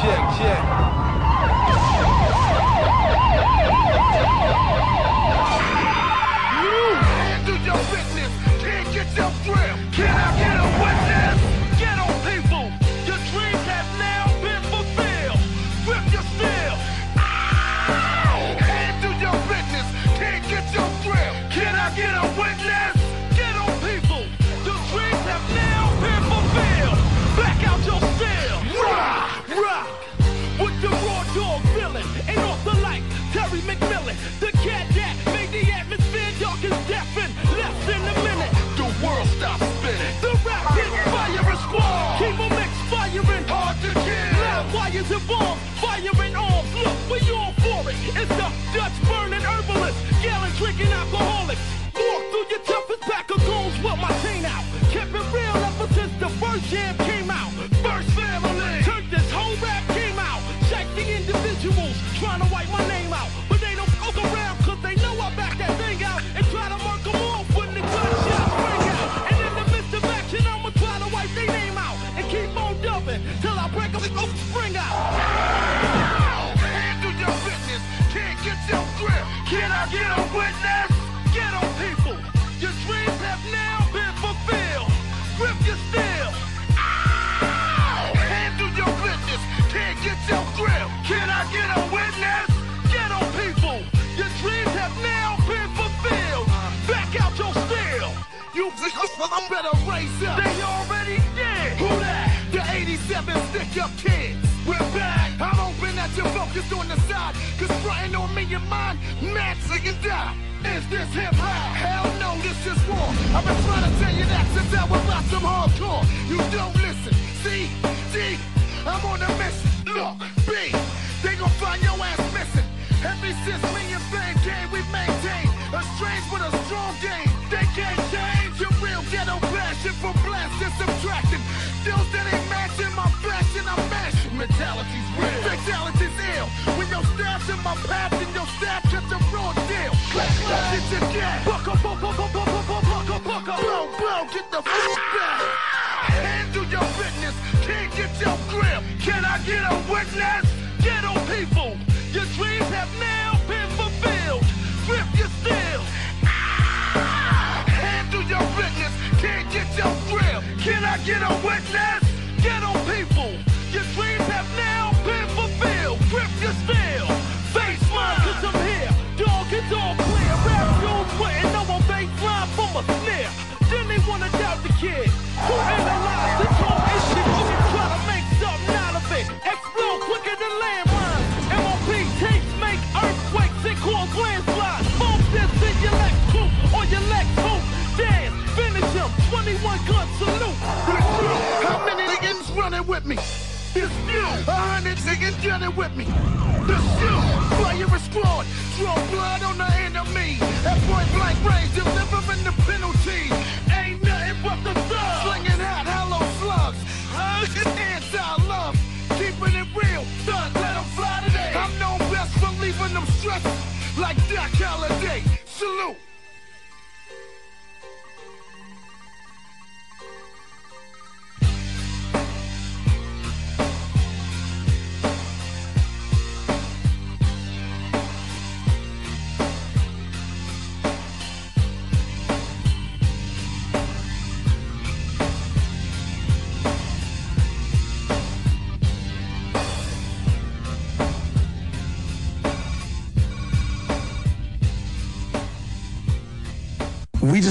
谢谢。Dutch burning herbalists, gallon drinking alcoholics. Walk through your toughest pack of goons with my chain out. Kept it real ever since the first jam came out. First family turned this whole rap game out. Check the individuals trying to wipe my name out. up kids. We're back. I'm hoping that you're focused on the side. Cause fronting on me your mind, man, so you die. Is this hip hop? Hell no, this is war. I've been trying to tell you that since I was about some hardcore. You don't listen. See, D, I'm on a mission. Look, B, they gon' find your ass missing. Ever since me and Bang Gang, we made the food back. Handle your business, can't get your grip. Can I get a witness? It's you! A hundred niggas done with me! The you! fire is flawed! Draw blood on the enemy! At point blank range, delivering the pin! we just